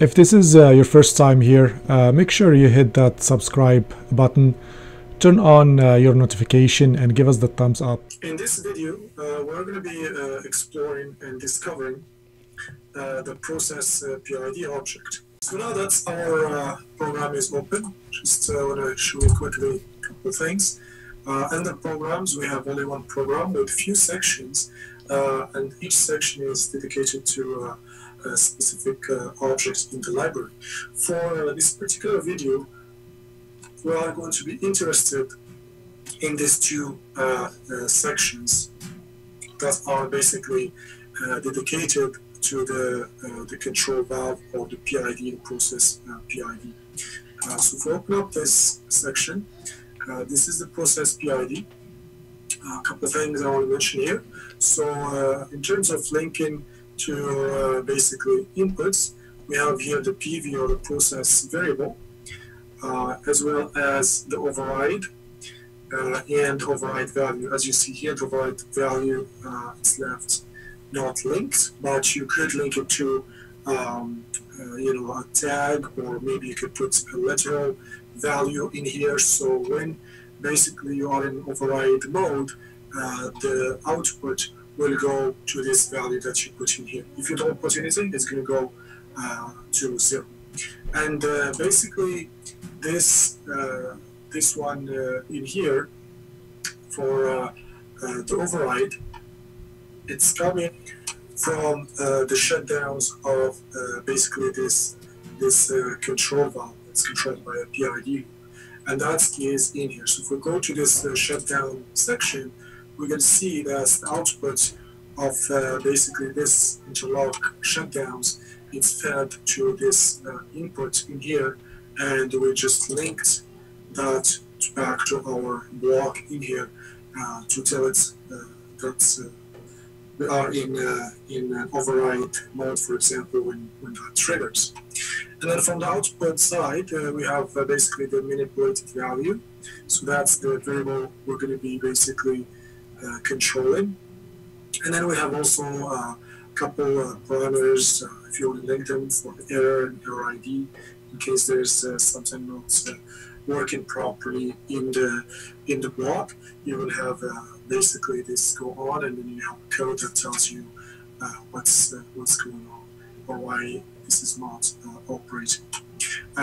If this is uh, your first time here, uh, make sure you hit that subscribe button, turn on uh, your notification and give us the thumbs up. In this video, uh, we're going to be uh, exploring and discovering uh, the process PID object. So now that our program is open, just want to show you quickly a couple things. Under programs, we have only one program with few sections, and each section is dedicated to specific uh, object in the library. For uh, this particular video, we are going to be interested in these two uh, uh, sections that are basically uh, dedicated to the uh, the control valve or the PID process uh, PID. Uh, so we open up this section, uh, this is the process PID. a couple of things I want to mention here. So uh, in terms of linking to uh, basically inputs, we have here the PV or the process variable, uh, as well as the override uh, and override value. As you see here, the override value uh, is left not linked, but you could link it to um, uh, you know a tag, or maybe you could put a literal value in here. So when basically you are in override mode, uh, the output will go to this value that you put in here. If you don't put anything, it's going to go uh, to zero. And uh, basically, this uh, this one uh, in here for uh, uh, the override, it's coming from the shutdowns of basically this this control valve that's controlled by a PID, and that is in here. So if we go to this shutdown section, we can see that the output of uh, basically this interlock shutdowns is fed to this uh, input in here, and we just linked that back to our block in here uh, to tell it uh, that uh, we are in uh, in uh, override mode, for example, when, when that triggers. And then from the output side, we have basically the manipulated value. So that's the variable we're going to be basically uh, controlling. And then we have also uh, a couple uh, parameters, uh, if you want to link them for error and error ID, in case there's uh, something not working properly in the in the block. You will have basically this go on, and then you have a code that tells you what's what's going on or why this is not operating.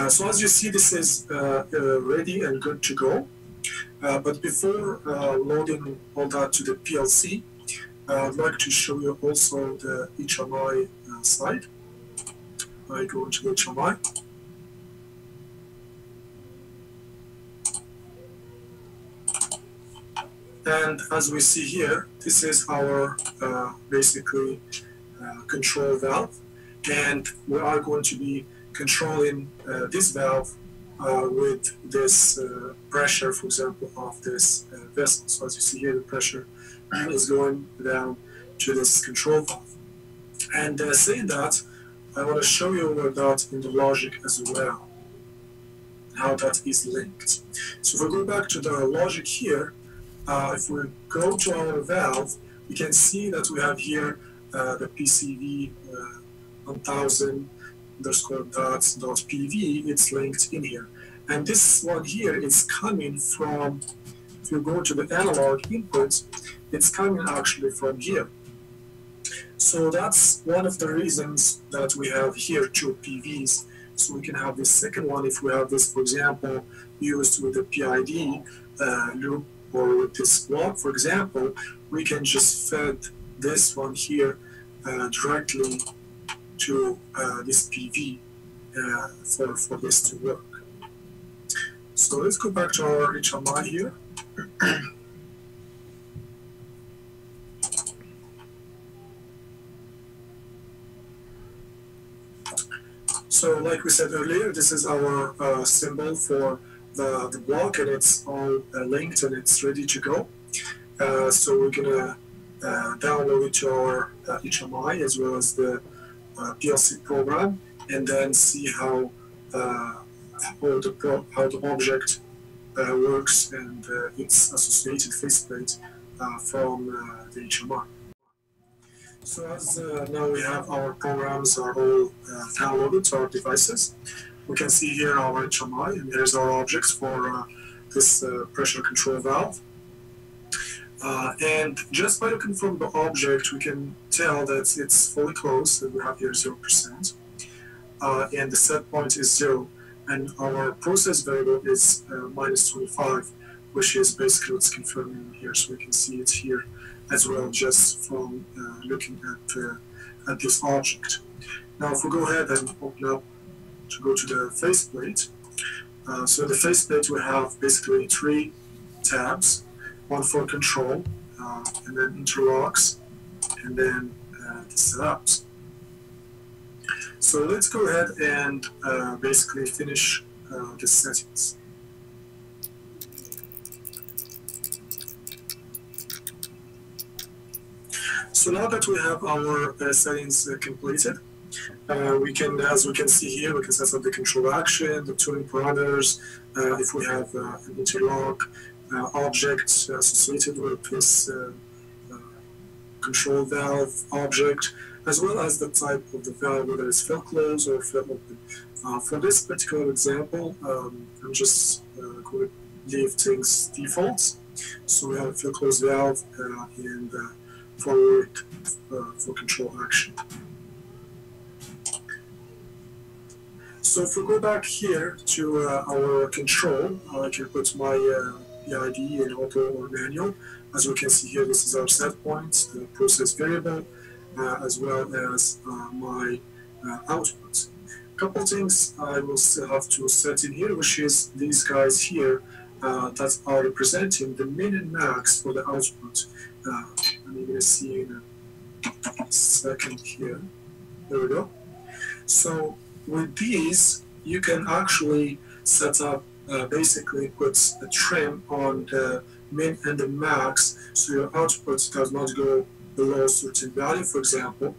So as you see, this is ready and good to go. Uh, but before uh, loading all that to the PLC, uh, I'd like to show you also the HMI side. I go into HMI. And as we see here, this is our uh, basically uh, control valve. And we are going to be controlling uh, this valve uh, with this uh, pressure, for example, of this uh, vessel. So as you see here, the pressure is going down to this control valve. And uh, saying that, I want to show you that in the logic as well, how that is linked. So if we go back to the logic here, uh, if we go to our valve, we can see that we have here the PCV uh, 1000 underscore dots dot PV, it's linked in here. And this one here is coming from, if you go to the analog inputs, it's coming actually from here. So that's one of the reasons that we have here two PVs. So we can have this second one if we have this, for example, used with the PID uh, loop or with this block, for example, we can just fed this one here uh, directly to uh, this PV uh, for, for this to work. So let's go back to our HMI here. So like we said earlier, this is our uh, symbol for the, the block and it's all uh, linked and it's ready to go. Uh, so we're gonna uh, download it to our HMI as well as the PLC program and then see how uh, how the pro- how the object uh, works and uh, its associated faceplate uh, from uh, the HMI. So as uh, now we have our programs are all uh, downloaded to our devices, we can see here our HMI and here's our objects for uh, this uh, pressure control valve. Uh, and just by looking from the object, we can tell that it's fully closed, and we have here 0%. Uh, and the set point is 0. And our process variable is minus 25, which is basically what's confirming here. So we can see it here as well just from uh, looking at, uh, at this object. Now if we go ahead and open up to go to the faceplate, uh, so the faceplate we have basically three tabs, one for control, uh, and then interlocks, and then uh, the setups. So let's go ahead and uh, basically finish the settings. So now that we have our uh, settings uh, completed, uh, we can, as we can see here, we can set up the control action, the tuning parameters, uh, if we have uh, an interlock uh, object associated with this control valve object, as well as the type of the valve, whether it's fill close or fill open. for this particular example, um, I'm just going to leave things default. So we have a fill close valve and forward uh, for control action. So if we go back here to uh, our control, I can put my uh, PID in auto or manual. As we can see here, this is our set point, the process variable, uh, as well as uh, my uh, output. A couple things I will still have to set in here, which is these guys here that are representing the min and max for the output. And you're going to see in a second here. There we go. So with these, you can actually set up, uh, basically puts a trim on the min and the max so your output does not go below certain value, for example,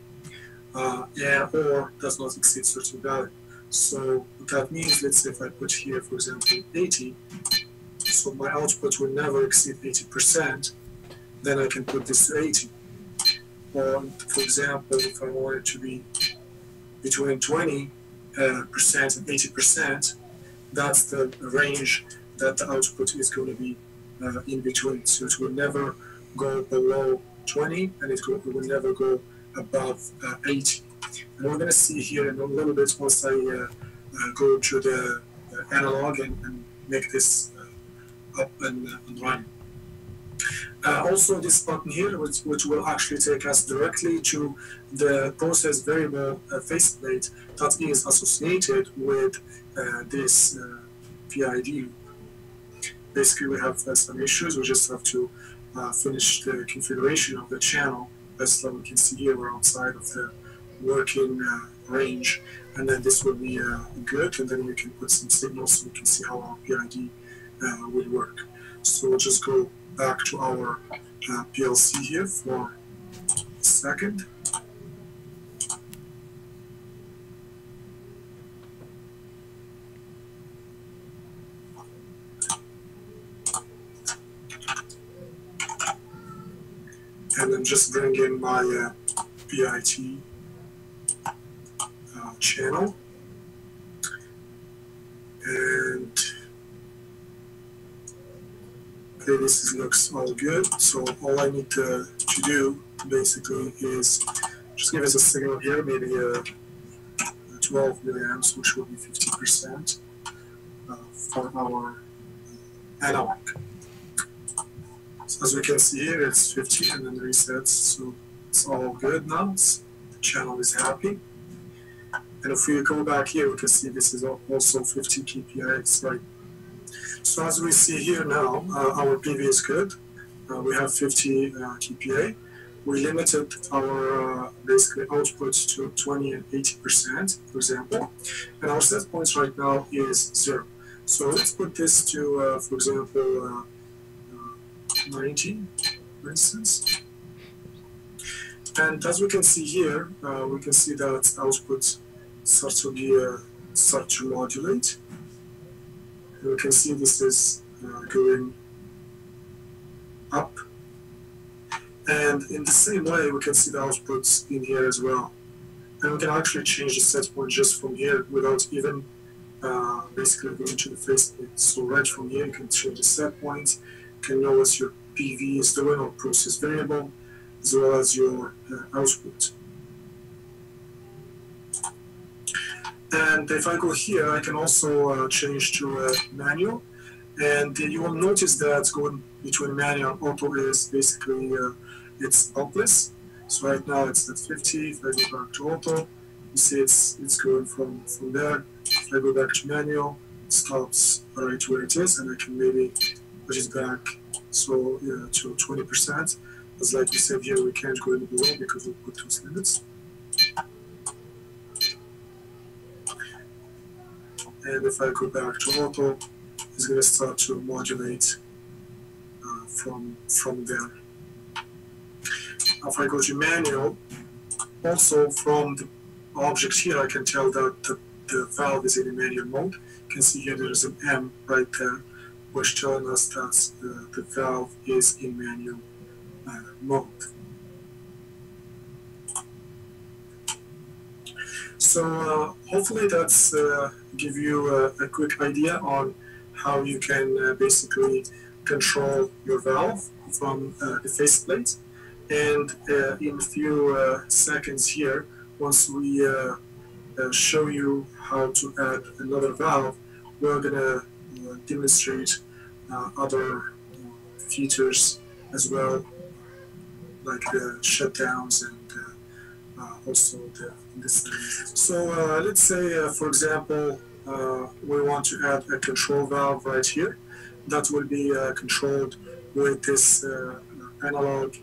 uh, yeah, or does not exceed certain value. So that means, let's say if I put here, for example, 80, so my output will never exceed 80%, then I can put this to 80. Or, for example, if I want it to be between 20 uh, percent and 80 percent, that's the range that the output is going to be uh, in between. So it will never go below 20 and it will, it will never go above uh, 80. And we're going to see here in a little bit once I uh, uh, go to the analog and, and, make this uh, up and, and running. Uh, also this button here, which, which, will actually take us directly to the process variable uh, faceplate that is associated with uh, this uh, PID. Basically, we have uh, some issues. We just have to uh, finish the configuration of the channel. As we can see here, we're outside of the working range. And then this will be good. And then we can put some signals so we can see how our PID will work. So we'll just go back to our uh, PLC here for a second. Just bring in my uh, PIT uh, channel. And this looks all good. So all I need to, to do basically is just give us a signal here, maybe a, a 12 milliamps, which will be 50% uh, for our analog. So as we can see here, it's 50 and then resets, so it's all good now. The channel is happy. And if we go back here, we can see this is also 50 kPa, right so as we see here now, uh, our PV is good. Uh, we have 50 uh, kPa. We limited our uh, basically outputs to 20 and 80%, for example. And our set points right now is zero. So let's put this to, uh, for example, uh, 90, for instance. And as we can see here, we can see that output starts to be start to modulate you can see this is uh, going up And in the same way, we can see the outputs in here as well. And we can actually change the set point just from here without even uh, basically going to the faceplate. So right from here, you can change the set point, can know what your PV is doing or process variable, as well as your uh, output. And if I go here, I can also uh, change to manual. And you will notice that going between manual and auto is basically, uh, it's bumpless. So right now it's at 50. If I go back to auto, you see it's it's going from, from there. If I go back to manual, it stops right where it is, and I can maybe push it back so yeah, to 20%. As like we said here, we can't go any below because we put those limits. and if I go back to auto, it's going to start to modulate uh, from from there. If I go to manual, also from the object here, I can tell that the, the valve is in a manual mode. You can see here there is an M right there, which telling us that uh, the valve is in manual uh, mode. So uh, hopefully that's uh, give you a, a, quick idea on how you can uh, basically control your valve from uh, the faceplate. And uh, in a few uh, seconds here, once we show you how to add another valve, we're gonna demonstrate other features as well, like the shutdowns and uh, also the. So uh, let's say, uh, for example, we want to add a control valve right here that will be controlled with this analog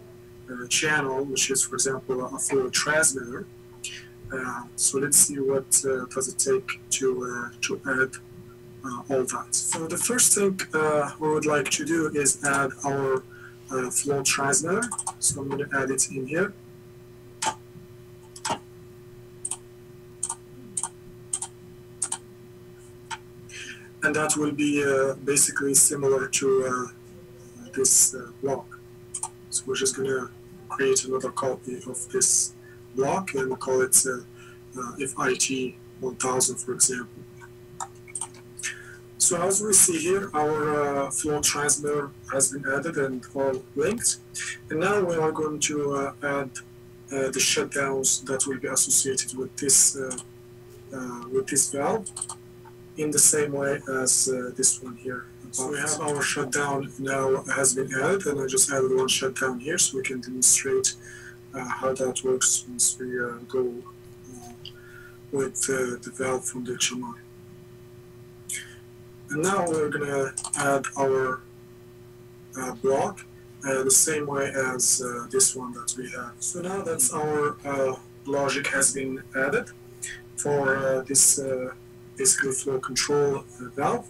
channel, which is, for example, a flow transmitter. Uh, so let's see what uh, does it take to uh, to add all that. So the first thing we would like to do is add our flow transmitter. So I'm going to add it in here. and that will be uh, basically similar to uh, this uh, block. So we're just going to create another copy of this block and call it uh, uh, FIT 1000 for example. So as we see here, our uh, flow transmitter has been added and all linked. And now we are going to add the shutdowns that will be associated with this with this valve in the same way as uh, this one here. So we have our shutdown now has been added and I just added one shutdown here so we can demonstrate uh, how that works once we uh, go uh, with uh, the valve from the HMI. And now we're going to add our uh, block uh, the same way as uh, this one that we have. So now that our uh, logic has been added for this basically flow control valve.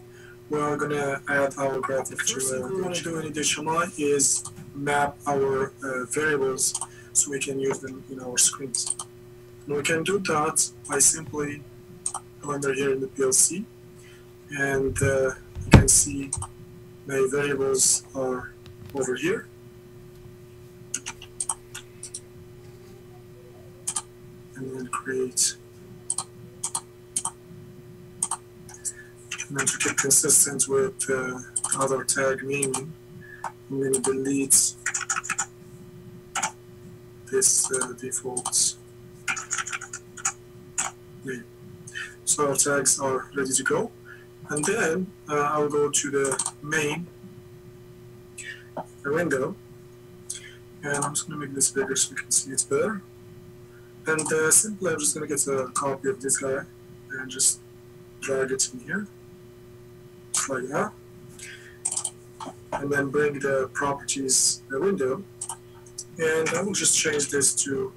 We're gonna add our graphic to First thing we want to do in HMI is map our uh, variables so we can use them in our screens. And we can do that by simply going here in the PLC and uh, you can see my variables are over here. And then create and to keep consistent with uh, other tag naming, I'm going to delete this uh, default name. So our tags are ready to go. And then uh, I'll go to the main window. And I'm just going to make this bigger so you can see it better. And uh, simply I'm just going to get a copy of this guy and just drag it in here like that. And then bring the properties the window. And I will just change this to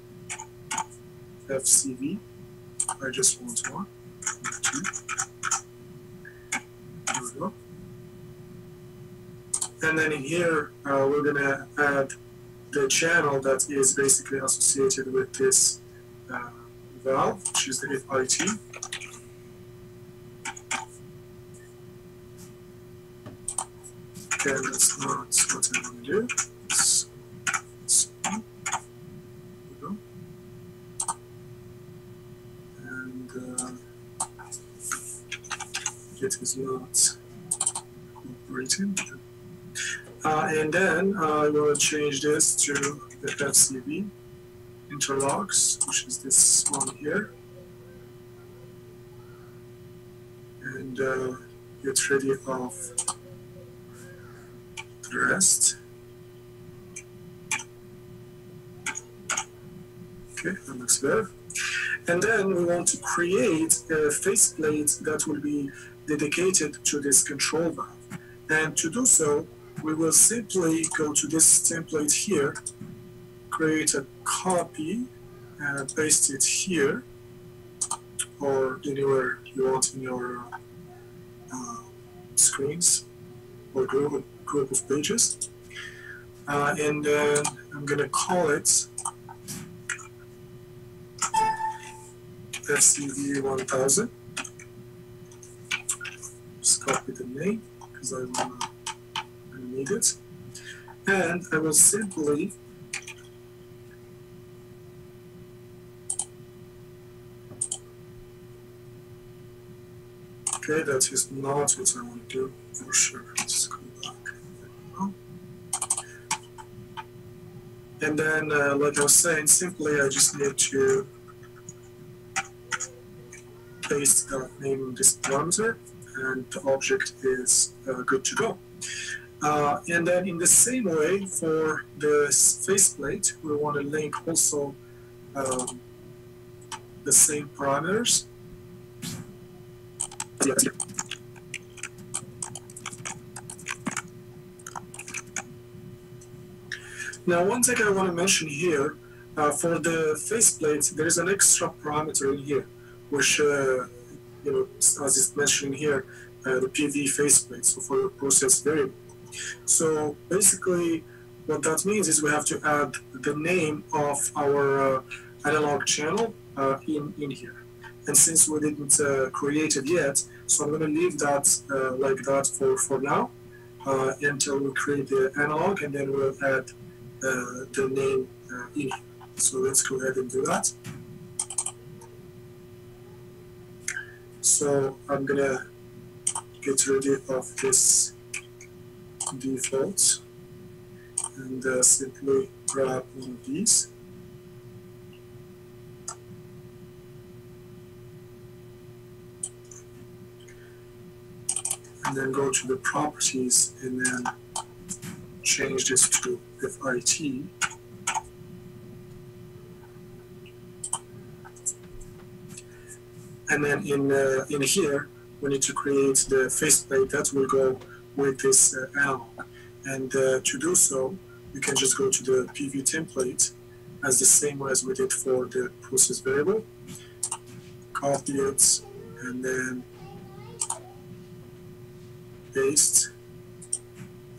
FCV. I just want one. Two. And then in here, uh, we're going to add the channel that is basically associated with this uh, valve, which is the FIT. Okay, that's not what I want to do. We go. And uh, it is not operating. And then uh, going to change this to the FCV interlocks, which is this one here. And uh, get ready of the rest. Okay, that looks. And then we want to create a faceplate that will be dedicated to this control valve. And to do so, we will simply go to this template here, create a copy, and paste it here, or anywhere you want in your uh, screens or group, group of pages. Uh, and then I'm going to call it FCV 1000. Just copy the name because I want And I will simply Okay, that is not what I want to do for sure. Let's go back. And then, uh, like I was saying, simply I just need to paste the name of this parameter and the object is uh, good to go. Uh, and then in the same way for the faceplate, we want to link also um, the same parameters. Now, one thing I want to mention here, uh, for the faceplate, there is an extra parameter in here, which, uh, you know, as is mentioned here, uh, the PV faceplate, so for the process variable. So basically, what that means is we have to add the name of our uh, analog channel uh, in, in here. And since we didn't uh, create it yet, so I'm going to leave that uh, like that for, for now uh, until we create the analog and then we'll add uh, the name in here. So let's go ahead and do that. So I'm going to get rid of this default and uh, simply grab one of these. And then go to the properties and then change this to FIT. And then in, uh, in here, we need to create the faceplate that will go with this uh, analog. And uh, to do so, you can just go to the PV template as the same as we did for the process variable. Copy it and then paste.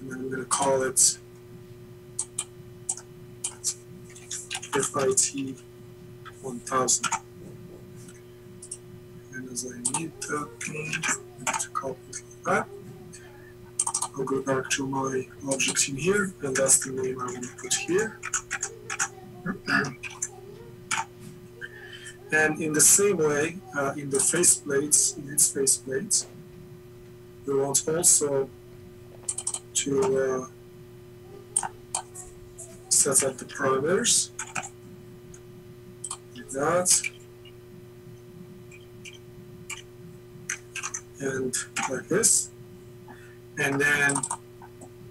And then I'm going to call it FIT 1000. And as I need that, I need to copy it that. I'll go back to my objects in here, and that's the name I to put here. and in the same way, uh, in the faceplates, in its faceplates, we want also to uh, set up the parameters like that. And like this and then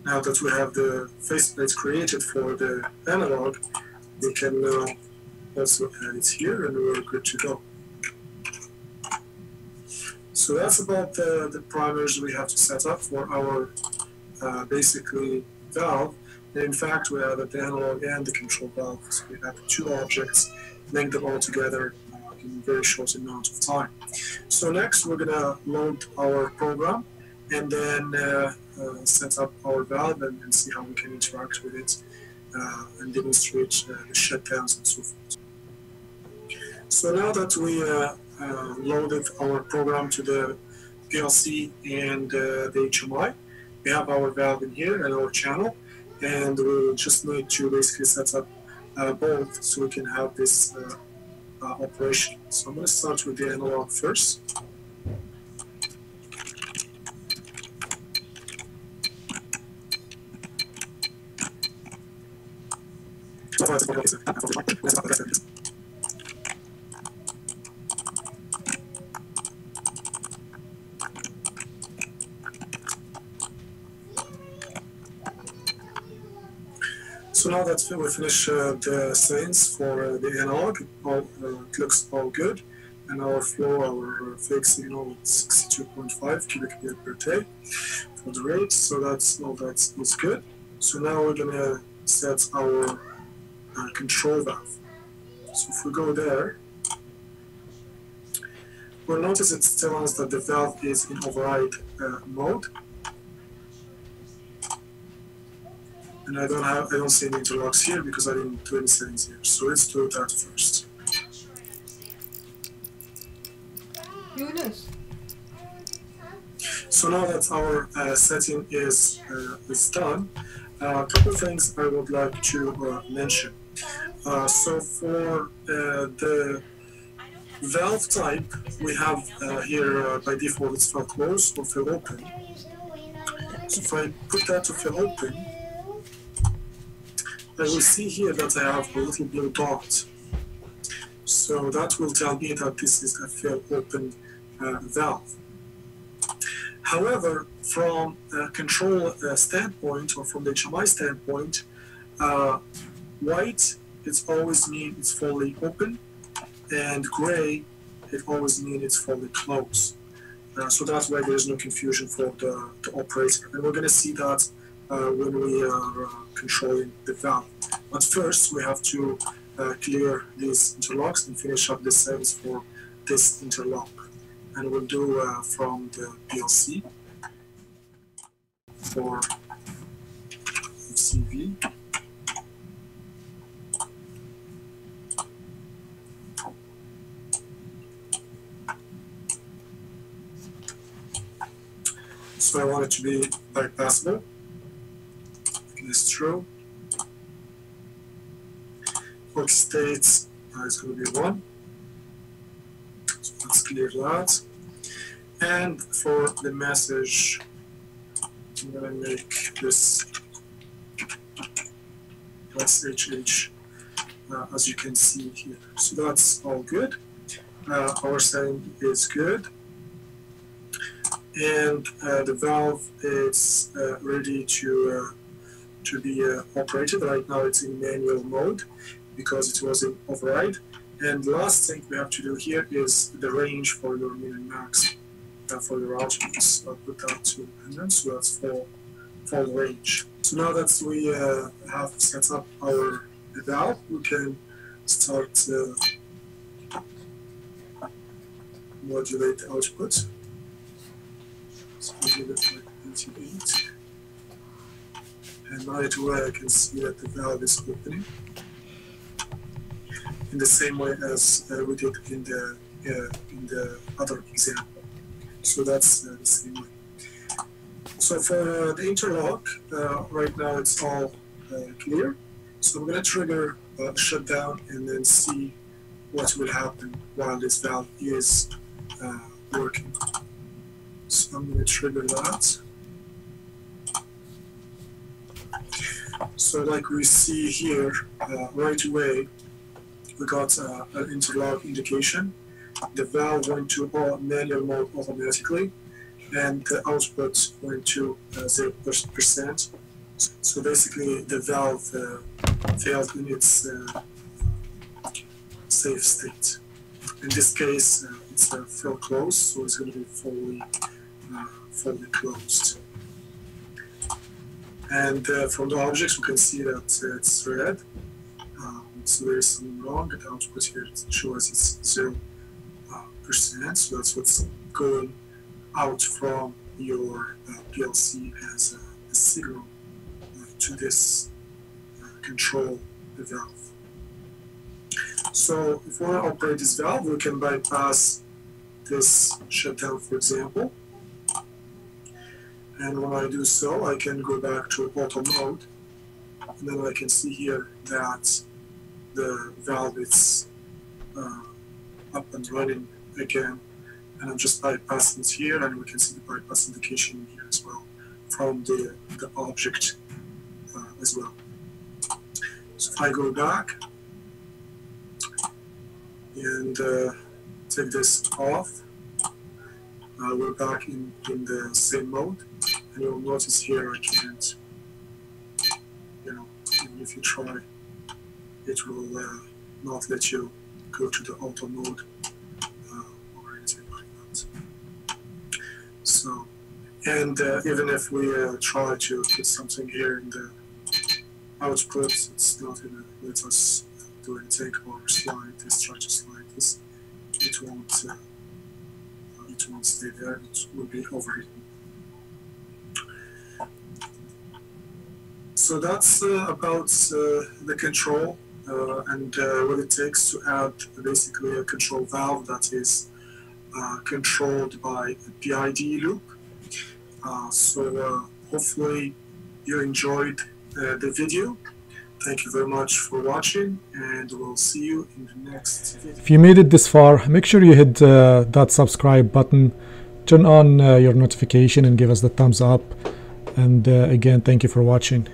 now that we have the faceplates created for the analog, we can now also add it here and we're good to go. So that's about the, the primers we have to set up for our uh, basically valve. And in fact, we have the analog and the control valve. So we have two objects, link them all together in a very short amount of time. So next, we're going to load our program and then uh, uh, set up our valve and, and, see how we can interact with it uh, and demonstrate the shutdowns and so forth. So now that we loaded our program to the PLC and the HMI, we have our valve in here and our channel, and we just need to basically set up uh, both so we can have this uh, uh, operation. So I'm going to start with the analog first. So now that we finish uh, the settings for uh, the analog, all, uh, it looks all good. And our flow, our fake signal is 62.5 cubic meter per day for the rate. So that's all that is good. So now we're gonna set our uh, control valve. So if we go there, we'll notice it's telling us that the valve is in override uh, mode. And I don't have, I don't see any interlocks here because I didn't do any settings here. So let's do that first. Yunus. So now that our uh, setting is uh, is done, uh, a couple of things I would like to uh, mention. Uh, so for uh, the valve type, we have uh, here by default it's for close or fill open. So if I put that to fill open, I will see here that I have a little blue dot. So that will tell me that this is a fill open uh, valve. However, from a control uh, standpoint or from the HMI standpoint, uh, white it always means it's fully open, and gray it always means it's fully closed. Uh, so that's why there's no confusion for the, the operator. And we're going to see that uh, when we are uh, controlling the valve. But first, we have to uh, clear these interlocks and finish up the service for this interlock. And we'll do uh, from the PLC for FCV. So I want it to be bypassable. It's true. Work states uh, is going to be one. So let's clear that. And for the message, I'm going to make this SHH uh, as you can see here. So that's all good. Uh, our setting is good and uh, the valve is uh, ready to uh, to be uh, operated. Right now it's in manual mode because it was in override. And the last thing we have to do here is the range for your min and max uh, for your outputs. I'll put that to 100, so that's full, full range. So now that we have set up our valve, we can start to modulate the output. Like 98. And right away I can see that the valve is opening in the same way as uh, we did in the uh, in the other example. So that's uh, the same way. So for uh, the interlock, uh, right now it's all uh, clear. So we're going to trigger shutdown and then see what will happen while this valve is working. So I'm going to trigger that. So like we see here, uh, right away, we got uh, an interlock indication. The valve went to manual mode automatically, and the output went to uh, 0%. So basically, the valve uh, failed in its uh, safe state. In this case, uh, it's uh, full closed, so it's going to be fully fully closed. And uh, from the objects, we can see that uh, it's red. Um, so there is something wrong. The output here shows it's zero uh, percent. So that's what's going out from your uh, PLC as a, a signal uh, to this control valve. So if we want to operate this valve, we can bypass this shutdown, for example. And when I do so, I can go back to auto mode. And then I can see here that the valve is uh, up and running again. And I'm just bypassing it here, and we can see the bypass indication here as well from the, the object uh, as well. So if I go back and uh, take this off, uh, we're back in, in the same mode. And you'll notice here I can't, you know, even if you try, it will uh, not let you go to the auto mode uh, or anything like that. So, and uh, even if we uh, try to put something here in the output, it's not going to let us do anything or slide this, try slide this. It won't, uh, it stay there, it will be overwritten. So that's uh, about uh, the control uh, and what it takes to add basically a control valve that is controlled by a PID loop. So hopefully you enjoyed the video. Thank you very much for watching and we'll see you in the next video. If you made it this far, make sure you hit uh, that subscribe button, turn on uh, your notification and give us the thumbs up. And uh, again, thank you for watching.